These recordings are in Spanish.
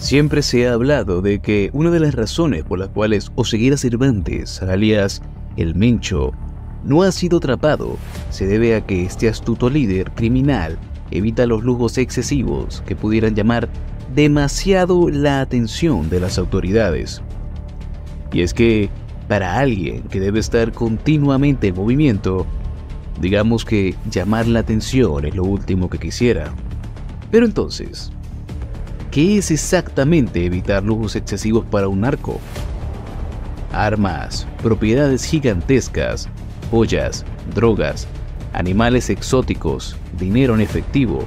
Siempre se ha hablado de que una de las razones por las cuales Oseguera Cervantes, alias El Mencho, no ha sido atrapado se debe a que este astuto líder criminal evita los lujos excesivos que pudieran llamar demasiado la atención de las autoridades. Y es que, para alguien que debe estar continuamente en movimiento, digamos que llamar la atención es lo último que quisiera. Pero entonces, ¿Qué es exactamente evitar lujos excesivos para un narco? Armas, propiedades gigantescas, joyas, drogas, animales exóticos, dinero en efectivo,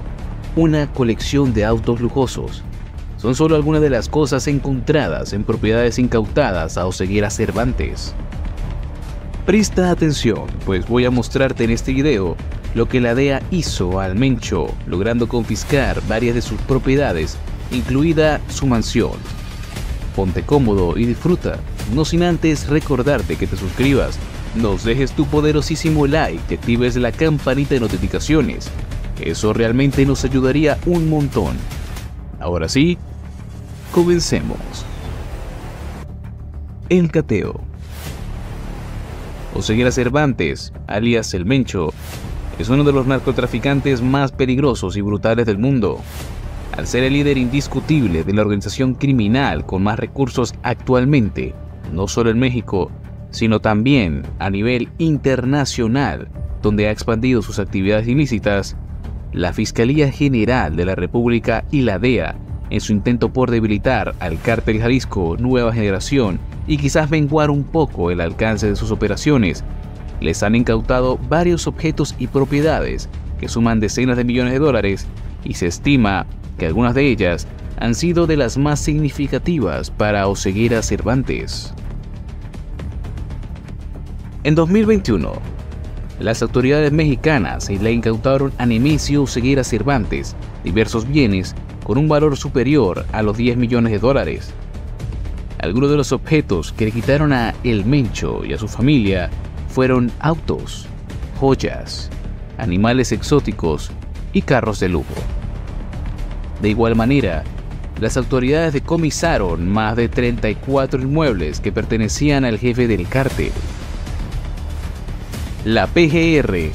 una colección de autos lujosos. Son solo algunas de las cosas encontradas en propiedades incautadas a Oseguera Cervantes. Presta atención, pues voy a mostrarte en este video lo que la DEA hizo al Mencho, logrando confiscar varias de sus propiedades incluida su mansión. Ponte cómodo y disfruta, no sin antes recordarte que te suscribas, nos dejes tu poderosísimo like y actives la campanita de notificaciones. Eso realmente nos ayudaría un montón. Ahora sí, comencemos. El cateo. Oseguera Cervantes, alias El Mencho, es uno de los narcotraficantes más peligrosos y brutales del mundo al ser el líder indiscutible de la organización criminal con más recursos actualmente, no solo en México, sino también a nivel internacional, donde ha expandido sus actividades ilícitas, la Fiscalía General de la República y la DEA, en su intento por debilitar al cártel Jalisco Nueva Generación y quizás menguar un poco el alcance de sus operaciones, les han incautado varios objetos y propiedades que suman decenas de millones de dólares y se estima algunas de ellas han sido de las más significativas para Oseguera Cervantes. En 2021, las autoridades mexicanas le incautaron a Nemesio Oseguera Cervantes diversos bienes con un valor superior a los 10 millones de dólares. Algunos de los objetos que le quitaron a El Mencho y a su familia fueron autos, joyas, animales exóticos y carros de lujo. De igual manera, las autoridades decomisaron más de 34 inmuebles que pertenecían al jefe del cártel. La PGR,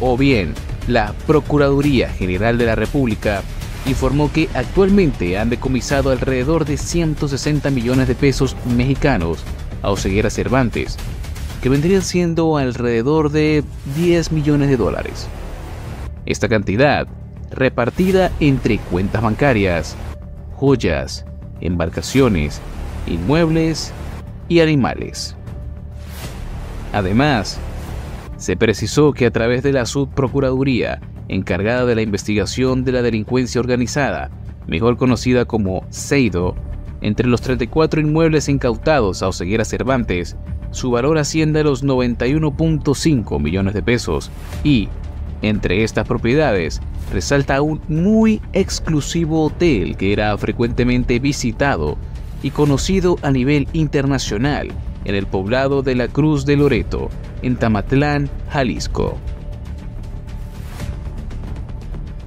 o bien la Procuraduría General de la República, informó que actualmente han decomisado alrededor de 160 millones de pesos mexicanos a Oseguera Cervantes, que vendrían siendo alrededor de 10 millones de dólares. Esta cantidad repartida entre cuentas bancarias, joyas, embarcaciones, inmuebles y animales. Además, se precisó que a través de la subprocuraduría encargada de la investigación de la delincuencia organizada, mejor conocida como CEIDO, entre los 34 inmuebles incautados a Oseguera Cervantes, su valor asciende a los 91.5 millones de pesos y, entre estas propiedades, resalta un muy exclusivo hotel que era frecuentemente visitado y conocido a nivel internacional en el poblado de la Cruz de Loreto, en Tamatlán, Jalisco.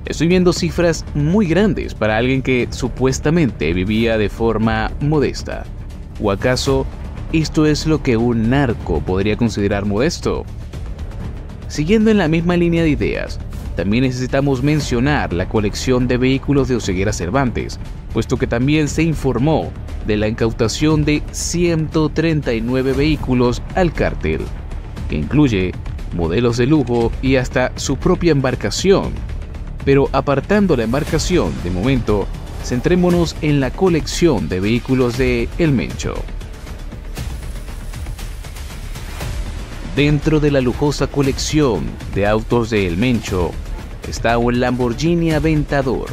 Estoy viendo cifras muy grandes para alguien que supuestamente vivía de forma modesta. ¿O acaso esto es lo que un narco podría considerar modesto? Siguiendo en la misma línea de ideas, también necesitamos mencionar la colección de vehículos de Oseguera Cervantes, puesto que también se informó de la incautación de 139 vehículos al cártel, que incluye modelos de lujo y hasta su propia embarcación. Pero apartando la embarcación de momento, centrémonos en la colección de vehículos de El Mencho. Dentro de la lujosa colección de autos de El Mencho está un Lamborghini Aventador,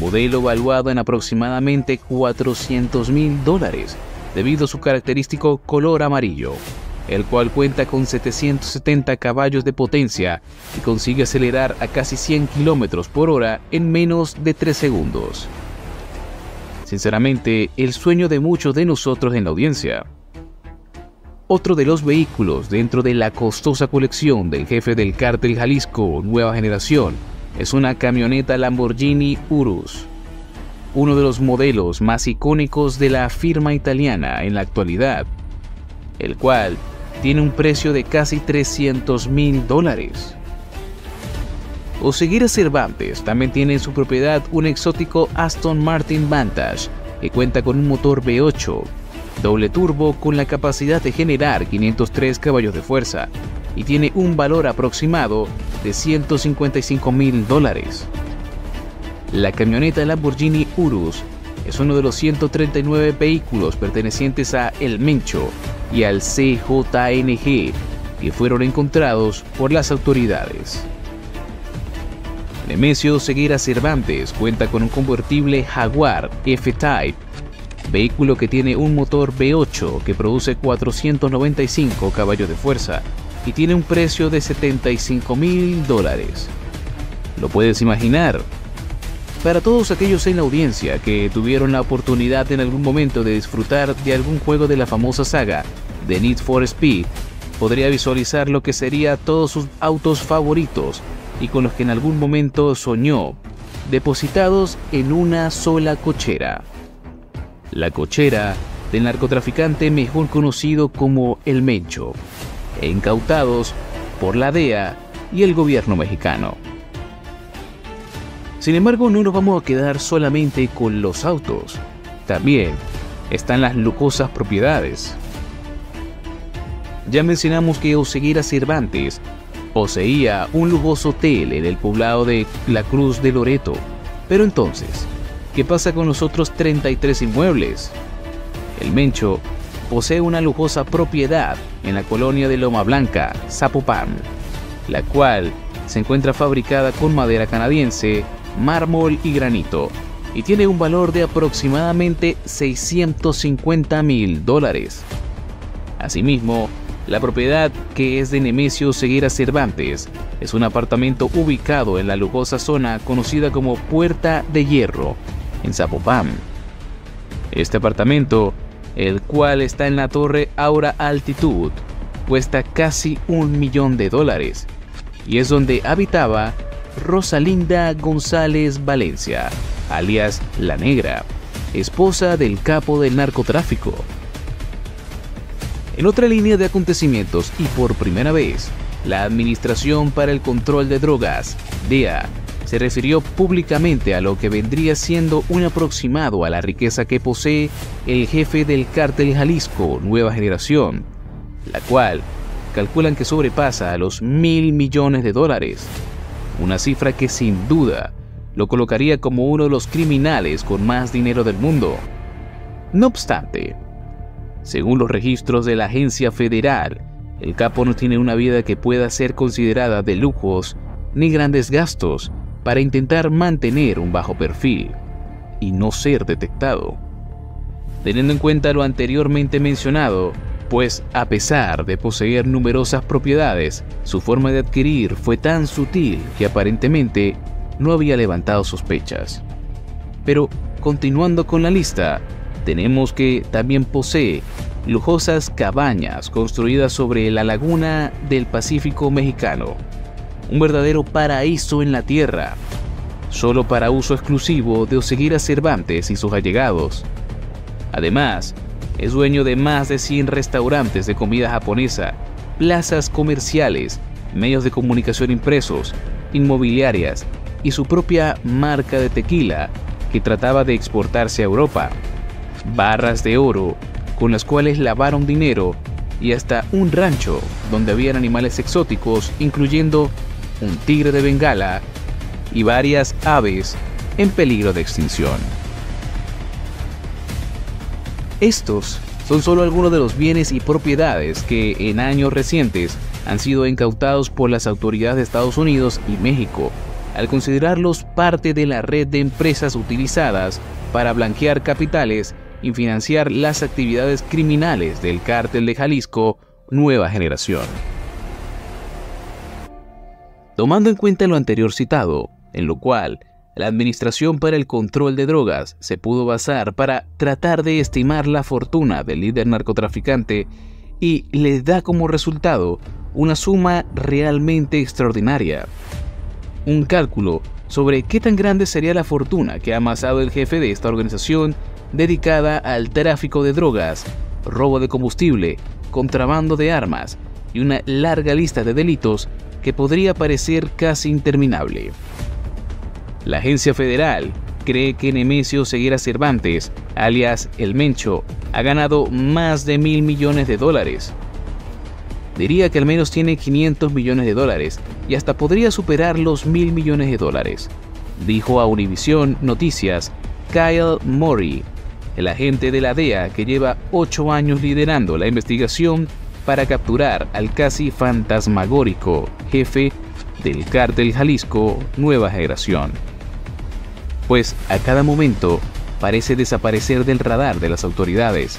modelo evaluado en aproximadamente 400 mil dólares debido a su característico color amarillo, el cual cuenta con 770 caballos de potencia y consigue acelerar a casi 100 kilómetros por hora en menos de 3 segundos. Sinceramente, el sueño de muchos de nosotros en la audiencia. Otro de los vehículos dentro de la costosa colección del jefe del cártel Jalisco Nueva Generación es una camioneta Lamborghini Urus. uno de los modelos más icónicos de la firma italiana en la actualidad, el cual tiene un precio de casi 300 mil dólares. Oseguera Cervantes también tiene en su propiedad un exótico Aston Martin Vantage que cuenta con un motor V8 doble turbo con la capacidad de generar 503 caballos de fuerza y tiene un valor aproximado de 155 mil dólares. La camioneta Lamborghini Urus es uno de los 139 vehículos pertenecientes a El Mencho y al CJNG que fueron encontrados por las autoridades. Nemesio Seguera Cervantes cuenta con un convertible Jaguar F-Type, vehículo que tiene un motor V8 que produce 495 caballos de fuerza y tiene un precio de 75 mil dólares. ¿Lo puedes imaginar? Para todos aquellos en la audiencia que tuvieron la oportunidad en algún momento de disfrutar de algún juego de la famosa saga de Need for Speed, podría visualizar lo que sería todos sus autos favoritos y con los que en algún momento soñó, depositados en una sola cochera. La cochera del narcotraficante mejor conocido como El Mencho, incautados por la DEA y el gobierno mexicano. Sin embargo, no nos vamos a quedar solamente con los autos. También están las lujosas propiedades. Ya mencionamos que Oseguera Cervantes poseía un lujoso hotel en el poblado de La Cruz de Loreto. Pero entonces, ¿qué pasa con los otros 33 inmuebles? El Mencho posee una lujosa propiedad en la colonia de Loma Blanca, Zapopan, la cual se encuentra fabricada con madera canadiense mármol y granito, y tiene un valor de aproximadamente 650 mil dólares. Asimismo, la propiedad que es de Nemesio Seguera Cervantes es un apartamento ubicado en la lujosa zona conocida como Puerta de Hierro, en Zapopan. Este apartamento, el cual está en la torre Aura Altitud, cuesta casi un millón de dólares y es donde habitaba Rosalinda González Valencia, alias La Negra, esposa del capo del narcotráfico. En otra línea de acontecimientos y por primera vez, la Administración para el Control de Drogas, DEA, se refirió públicamente a lo que vendría siendo un aproximado a la riqueza que posee el jefe del cártel Jalisco Nueva Generación, la cual calculan que sobrepasa a los mil millones de dólares una cifra que sin duda lo colocaría como uno de los criminales con más dinero del mundo. No obstante, según los registros de la agencia federal, el capo no tiene una vida que pueda ser considerada de lujos ni grandes gastos para intentar mantener un bajo perfil y no ser detectado. Teniendo en cuenta lo anteriormente mencionado, pues a pesar de poseer numerosas propiedades, su forma de adquirir fue tan sutil que aparentemente no había levantado sospechas. Pero continuando con la lista, tenemos que también posee lujosas cabañas construidas sobre la laguna del Pacífico mexicano, un verdadero paraíso en la tierra, solo para uso exclusivo de Oseguera Cervantes y sus allegados. Además, es dueño de más de 100 restaurantes de comida japonesa, plazas comerciales, medios de comunicación impresos, inmobiliarias y su propia marca de tequila que trataba de exportarse a Europa, barras de oro con las cuales lavaron dinero y hasta un rancho donde habían animales exóticos incluyendo un tigre de Bengala y varias aves en peligro de extinción. Estos son solo algunos de los bienes y propiedades que en años recientes han sido incautados por las autoridades de Estados Unidos y México, al considerarlos parte de la red de empresas utilizadas para blanquear capitales y financiar las actividades criminales del cártel de Jalisco Nueva Generación. Tomando en cuenta lo anterior citado, en lo cual la Administración para el Control de Drogas se pudo basar para tratar de estimar la fortuna del líder narcotraficante y le da como resultado una suma realmente extraordinaria. Un cálculo sobre qué tan grande sería la fortuna que ha amasado el jefe de esta organización dedicada al tráfico de drogas, robo de combustible, contrabando de armas y una larga lista de delitos que podría parecer casi interminable. La agencia federal cree que Nemesio Ceguera Cervantes, alias El Mencho, ha ganado más de mil millones de dólares. Diría que al menos tiene 500 millones de dólares y hasta podría superar los mil millones de dólares, dijo a Univision Noticias Kyle Murray, el agente de la DEA que lleva ocho años liderando la investigación para capturar al casi fantasmagórico jefe del cártel Jalisco Nueva Generación. Pues a cada momento parece desaparecer del radar de las autoridades.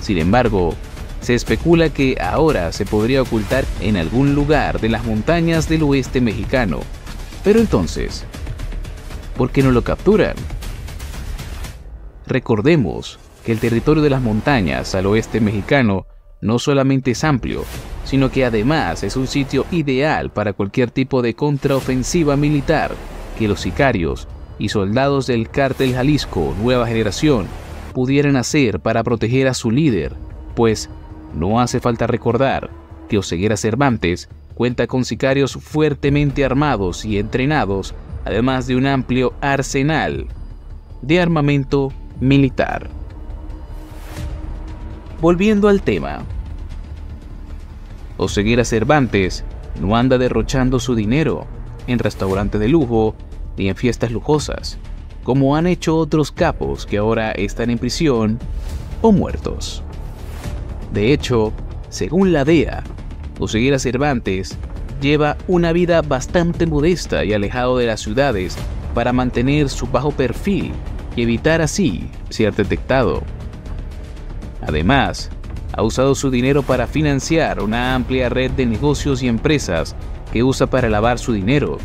Sin embargo, se especula que ahora se podría ocultar en algún lugar de las montañas del oeste mexicano. Pero entonces, ¿por qué no lo capturan? Recordemos que el territorio de las montañas al oeste mexicano no solamente es amplio, sino que además es un sitio ideal para cualquier tipo de contraofensiva militar que los sicarios y soldados del cártel Jalisco Nueva Generación pudieran hacer para proteger a su líder, pues no hace falta recordar que Oseguera Cervantes cuenta con sicarios fuertemente armados y entrenados, además de un amplio arsenal de armamento militar. Volviendo al tema, Oseguera Cervantes no anda derrochando su dinero en restaurantes de lujo ni en fiestas lujosas, como han hecho otros capos que ahora están en prisión o muertos. De hecho, según la DEA, Oseguera Cervantes lleva una vida bastante modesta y alejado de las ciudades para mantener su bajo perfil y evitar así ser detectado. Además, ha usado su dinero para financiar una amplia red de negocios y empresas que usa para lavar su dinero.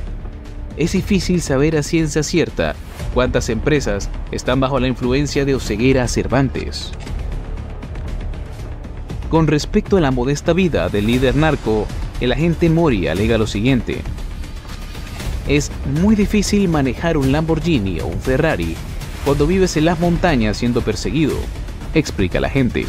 Es difícil saber a ciencia cierta cuántas empresas están bajo la influencia de Oseguera Cervantes. Con respecto a la modesta vida del líder narco, el agente Mori alega lo siguiente. Es muy difícil manejar un Lamborghini o un Ferrari cuando vives en las montañas siendo perseguido, explica la gente,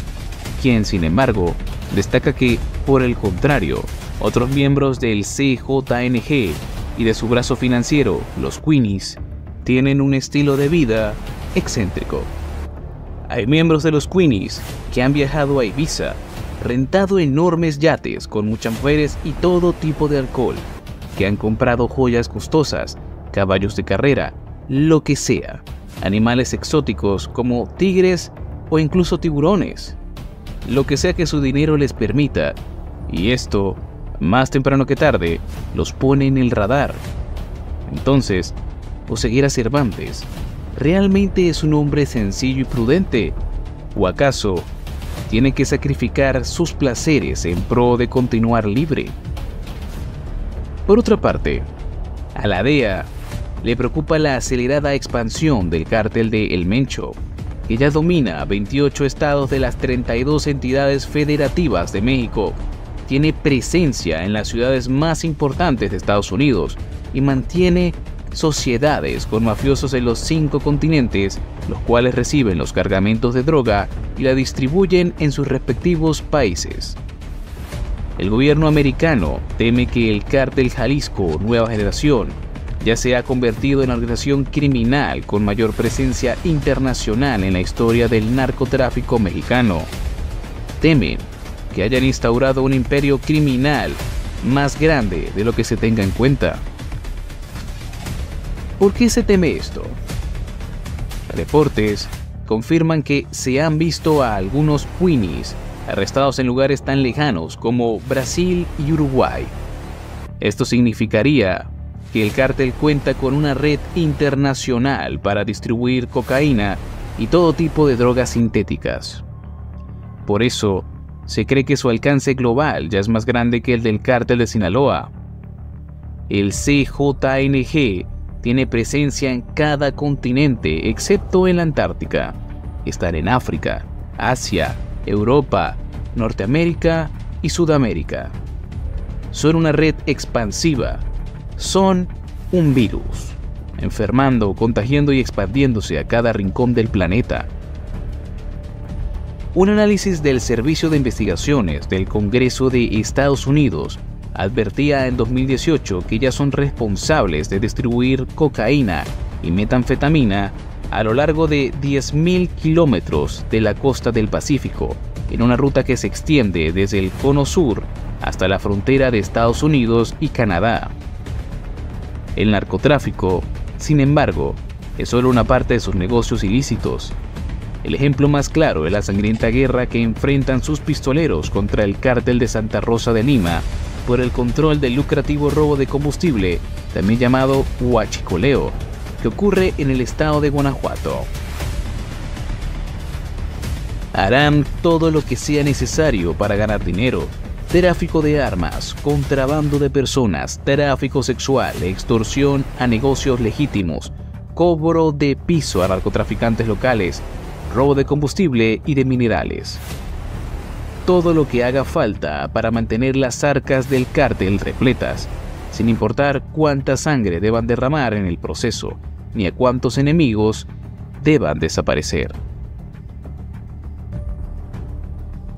quien sin embargo destaca que, por el contrario, otros miembros del CJNG y de su brazo financiero, los Queenies, tienen un estilo de vida excéntrico. Hay miembros de los Queenies que han viajado a Ibiza, rentado enormes yates con muchas mujeres y todo tipo de alcohol, que han comprado joyas costosas, caballos de carrera, lo que sea, animales exóticos como tigres o incluso tiburones, lo que sea que su dinero les permita, y esto, más temprano que tarde, los pone en el radar. Entonces, a Cervantes realmente es un hombre sencillo y prudente, o acaso tiene que sacrificar sus placeres en pro de continuar libre. Por otra parte, a la DEA le preocupa la acelerada expansión del cártel de El Mencho, que ya domina 28 estados de las 32 entidades federativas de México, tiene presencia en las ciudades más importantes de Estados Unidos y mantiene sociedades con mafiosos en los cinco continentes, los cuales reciben los cargamentos de droga y la distribuyen en sus respectivos países. El gobierno americano teme que el cártel Jalisco Nueva Generación ya se ha convertido en la organización criminal con mayor presencia internacional en la historia del narcotráfico mexicano. Temen que hayan instaurado un imperio criminal más grande de lo que se tenga en cuenta. ¿Por qué se teme esto? Reportes confirman que se han visto a algunos Queenies arrestados en lugares tan lejanos como Brasil y Uruguay. Esto significaría que el cártel cuenta con una red internacional para distribuir cocaína y todo tipo de drogas sintéticas. Por eso, se cree que su alcance global ya es más grande que el del cártel de Sinaloa. El CJNG tiene presencia en cada continente excepto en la Antártica. Están en África, Asia, Europa, Norteamérica y Sudamérica. Son una red expansiva son un virus, enfermando, contagiando y expandiéndose a cada rincón del planeta. Un análisis del Servicio de Investigaciones del Congreso de Estados Unidos advertía en 2018 que ya son responsables de distribuir cocaína y metanfetamina a lo largo de 10.000 kilómetros de la costa del Pacífico, en una ruta que se extiende desde el cono sur hasta la frontera de Estados Unidos y Canadá. El narcotráfico, sin embargo, es solo una parte de sus negocios ilícitos el ejemplo más claro es la sangrienta guerra que enfrentan sus pistoleros contra el cártel de Santa Rosa de Lima por el control del lucrativo robo de combustible, también llamado huachicoleo, que ocurre en el estado de Guanajuato. Harán todo lo que sea necesario para ganar dinero. Tráfico de armas, contrabando de personas, tráfico sexual, extorsión a negocios legítimos, cobro de piso a narcotraficantes locales, robo de combustible y de minerales. Todo lo que haga falta para mantener las arcas del cártel repletas, sin importar cuánta sangre deban derramar en el proceso, ni a cuántos enemigos deban desaparecer.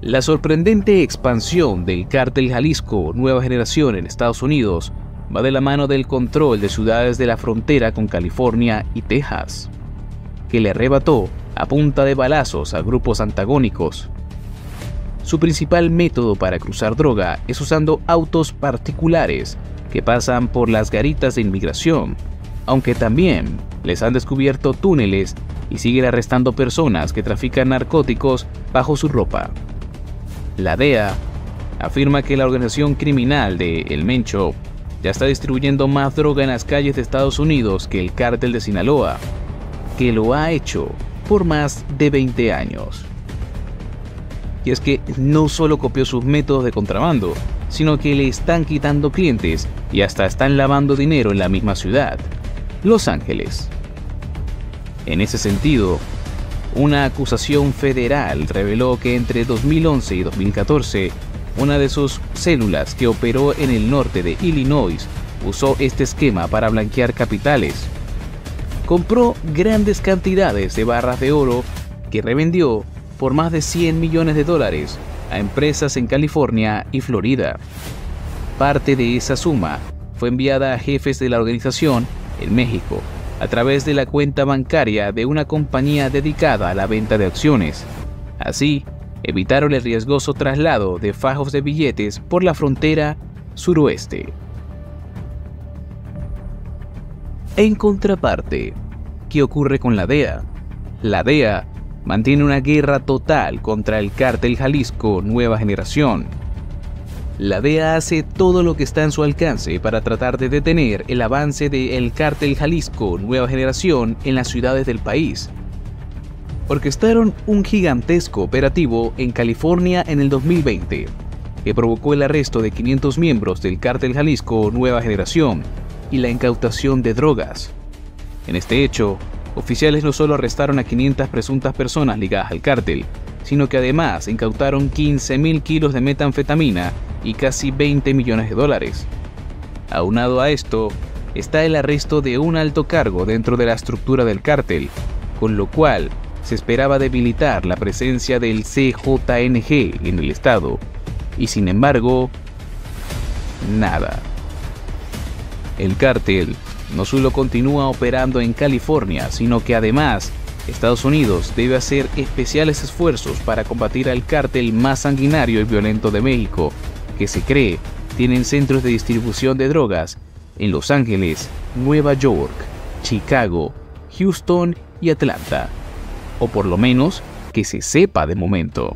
La sorprendente expansión del cártel Jalisco Nueva Generación en Estados Unidos va de la mano del control de ciudades de la frontera con California y Texas, que le arrebató a punta de balazos a grupos antagónicos. Su principal método para cruzar droga es usando autos particulares que pasan por las garitas de inmigración, aunque también les han descubierto túneles y siguen arrestando personas que trafican narcóticos bajo su ropa. La DEA afirma que la organización criminal de El Mencho ya está distribuyendo más droga en las calles de Estados Unidos que el cártel de Sinaloa, que lo ha hecho por más de 20 años. Y es que no solo copió sus métodos de contrabando, sino que le están quitando clientes y hasta están lavando dinero en la misma ciudad, Los Ángeles. En ese sentido, una acusación federal reveló que entre 2011 y 2014, una de sus células que operó en el norte de Illinois usó este esquema para blanquear capitales compró grandes cantidades de barras de oro que revendió por más de 100 millones de dólares a empresas en California y Florida. Parte de esa suma fue enviada a jefes de la organización en México a través de la cuenta bancaria de una compañía dedicada a la venta de acciones. Así, evitaron el riesgoso traslado de fajos de billetes por la frontera suroeste. En contraparte, ¿qué ocurre con la DEA? La DEA mantiene una guerra total contra el cártel Jalisco Nueva Generación. La DEA hace todo lo que está en su alcance para tratar de detener el avance del cártel Jalisco Nueva Generación en las ciudades del país. Orquestaron un gigantesco operativo en California en el 2020, que provocó el arresto de 500 miembros del cártel Jalisco Nueva Generación y la incautación de drogas. En este hecho, oficiales no solo arrestaron a 500 presuntas personas ligadas al cártel, sino que además incautaron 15.000 kilos de metanfetamina y casi 20 millones de dólares. Aunado a esto, está el arresto de un alto cargo dentro de la estructura del cártel, con lo cual se esperaba debilitar la presencia del CJNG en el estado, y sin embargo, nada. El cártel no solo continúa operando en California, sino que además Estados Unidos debe hacer especiales esfuerzos para combatir al cártel más sanguinario y violento de México, que se cree tienen centros de distribución de drogas en Los Ángeles, Nueva York, Chicago, Houston y Atlanta, o por lo menos que se sepa de momento.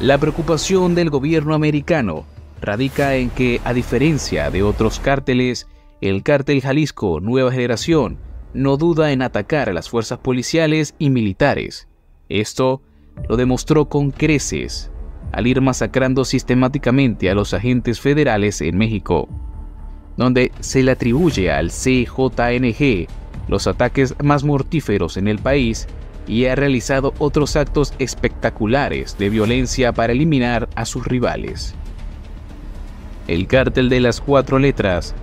La preocupación del gobierno americano radica en que, a diferencia de otros cárteles, el cártel Jalisco Nueva Generación no duda en atacar a las fuerzas policiales y militares. Esto lo demostró con creces al ir masacrando sistemáticamente a los agentes federales en México, donde se le atribuye al CJNG los ataques más mortíferos en el país y ha realizado otros actos espectaculares de violencia para eliminar a sus rivales. El cártel de las cuatro letras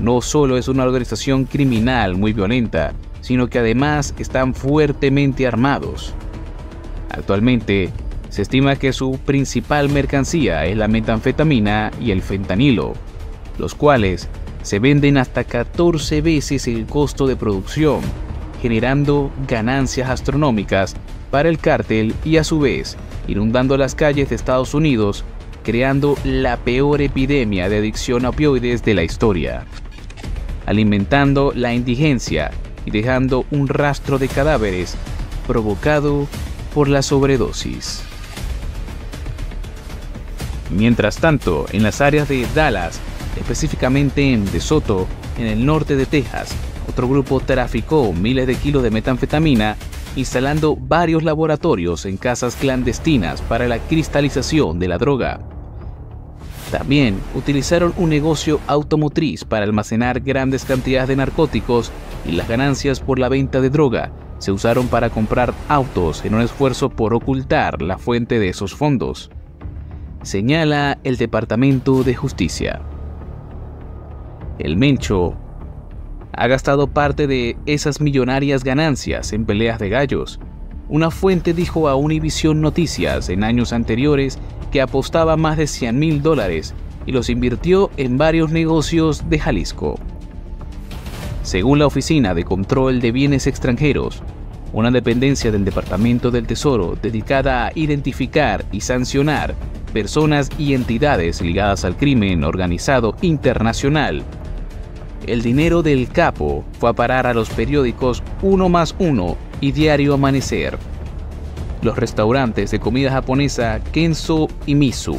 no solo es una organización criminal muy violenta, sino que además están fuertemente armados. Actualmente, se estima que su principal mercancía es la metanfetamina y el fentanilo, los cuales se venden hasta 14 veces el costo de producción, generando ganancias astronómicas para el cártel y a su vez inundando las calles de Estados Unidos, creando la peor epidemia de adicción a opioides de la historia, alimentando la indigencia y dejando un rastro de cadáveres provocado por la sobredosis. Mientras tanto, en las áreas de Dallas, específicamente en DeSoto, en el norte de Texas, otro grupo traficó miles de kilos de metanfetamina instalando varios laboratorios en casas clandestinas para la cristalización de la droga. También utilizaron un negocio automotriz para almacenar grandes cantidades de narcóticos y las ganancias por la venta de droga se usaron para comprar autos en un esfuerzo por ocultar la fuente de esos fondos, señala el Departamento de Justicia. El Mencho ha gastado parte de esas millonarias ganancias en peleas de gallos. Una fuente dijo a Univision Noticias en años anteriores que apostaba más de 100 mil dólares y los invirtió en varios negocios de Jalisco. Según la Oficina de Control de Bienes Extranjeros, una dependencia del Departamento del Tesoro dedicada a identificar y sancionar personas y entidades ligadas al crimen organizado internacional, el dinero del capo fue a parar a los periódicos Uno más Uno y Diario Amanecer. Los restaurantes de comida japonesa Kenzo y Misu,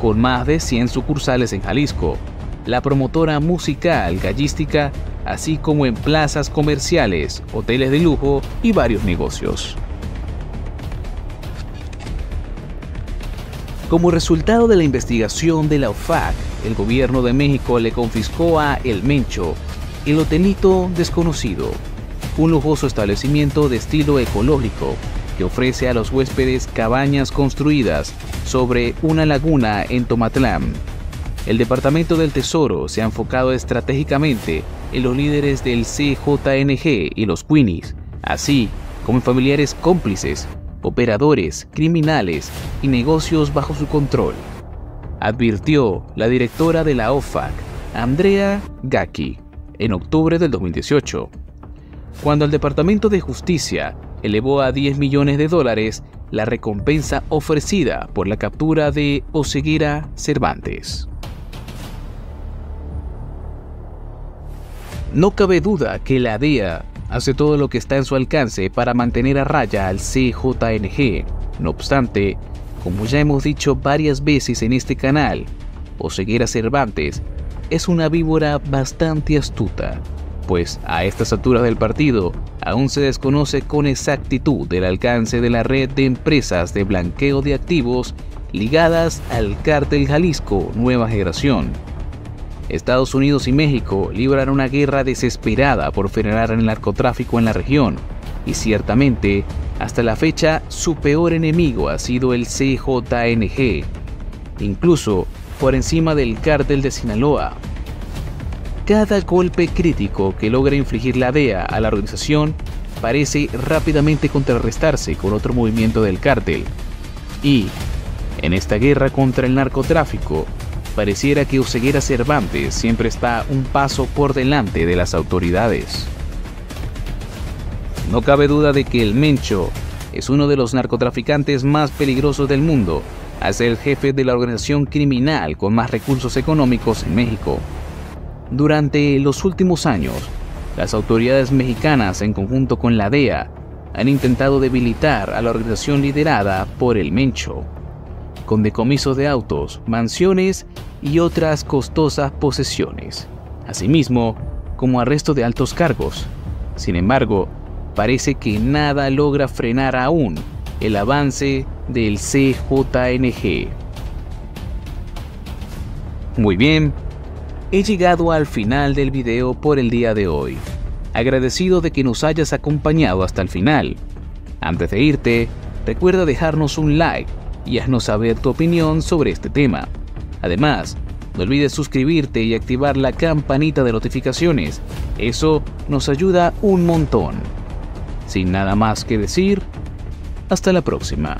con más de 100 sucursales en Jalisco, la promotora musical Gallística, así como en plazas comerciales, hoteles de lujo y varios negocios. Como resultado de la investigación de la OFAC, el gobierno de México le confiscó a El Mencho el Hotelito Desconocido, un lujoso establecimiento de estilo ecológico que ofrece a los huéspedes cabañas construidas sobre una laguna en Tomatlán. El Departamento del Tesoro se ha enfocado estratégicamente en los líderes del CJNG y los Queenies, así como en familiares cómplices operadores, criminales y negocios bajo su control, advirtió la directora de la OFAC, Andrea Gaki, en octubre del 2018, cuando el Departamento de Justicia elevó a 10 millones de dólares la recompensa ofrecida por la captura de Oseguera Cervantes. No cabe duda que la DEA hace todo lo que está en su alcance para mantener a raya al CJNG. No obstante, como ya hemos dicho varias veces en este canal, Oseguera Cervantes es una víbora bastante astuta, pues a estas alturas del partido aún se desconoce con exactitud el alcance de la red de empresas de blanqueo de activos ligadas al cártel Jalisco Nueva Generación Estados Unidos y México libran una guerra desesperada por frenar el narcotráfico en la región, y ciertamente, hasta la fecha, su peor enemigo ha sido el CJNG, incluso por encima del cártel de Sinaloa. Cada golpe crítico que logra infligir la DEA a la organización parece rápidamente contrarrestarse con otro movimiento del cártel. Y, en esta guerra contra el narcotráfico, pareciera que Oseguera Cervantes siempre está un paso por delante de las autoridades. No cabe duda de que el Mencho es uno de los narcotraficantes más peligrosos del mundo, al ser el jefe de la organización criminal con más recursos económicos en México. Durante los últimos años, las autoridades mexicanas en conjunto con la DEA han intentado debilitar a la organización liderada por el Mencho con decomisos de autos, mansiones y otras costosas posesiones, asimismo como arresto de altos cargos. Sin embargo, parece que nada logra frenar aún el avance del CJNG. Muy bien, he llegado al final del video por el día de hoy. Agradecido de que nos hayas acompañado hasta el final. Antes de irte, recuerda dejarnos un like y haznos saber tu opinión sobre este tema. Además, No olvides suscribirte y activar la campanita de notificaciones. Eso nos ayuda un montón. Sin nada más que decir, hasta la próxima.